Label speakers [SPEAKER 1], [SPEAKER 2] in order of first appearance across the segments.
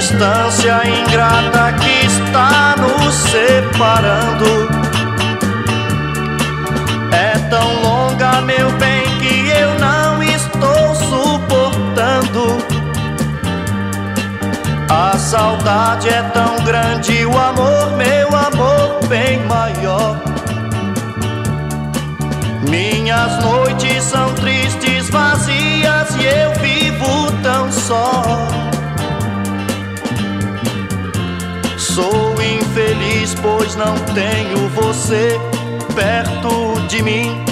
[SPEAKER 1] distância ingrata que está nos separando é tão longa, meu bem, que eu não estou suportando. A saudade é tão grande, o amor, meu amor, bem maior. Minhas noites são tristes, vazias e eu vivo tão só. Pois não tenho você perto de mim.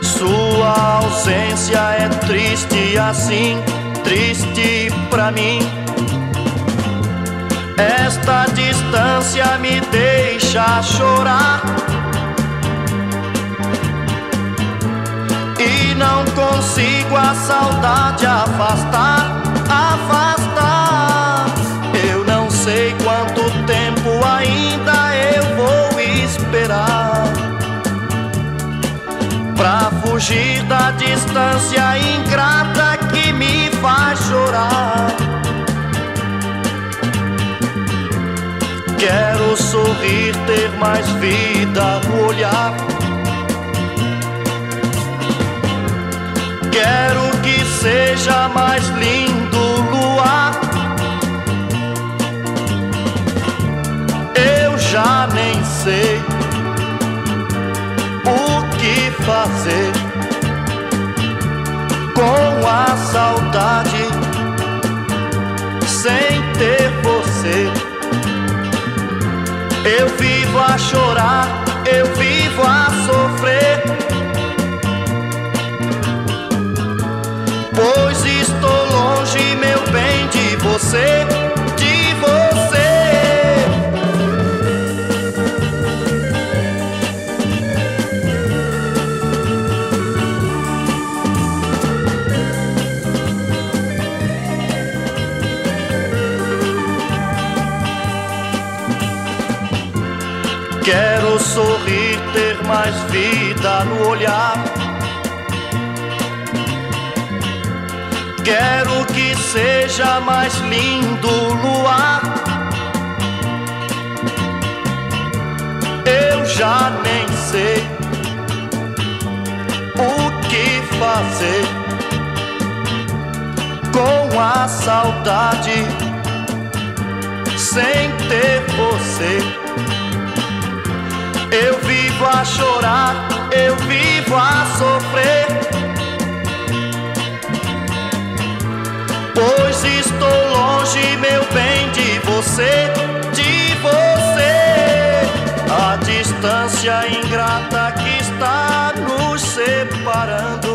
[SPEAKER 1] Sua ausência é triste assim, triste pra mim. Esta distância me deixa chorar. E não consigo a saudade afastar. Pra fugir da distância ingrata que me faz chorar. Quero sorrir, ter mais vida no olhar. Quero que seja mais lindo fazer com a saudade sem ter você. Eu vivo a chorar, eu vivo a Quero sorrir, ter mais vida no olhar. Quero que seja mais lindo o luar. Eu já nem sei o que fazer com a saudade sem ter você. Pois estou longe, meu bem, de você, de você. A distância ingrata que está nos separando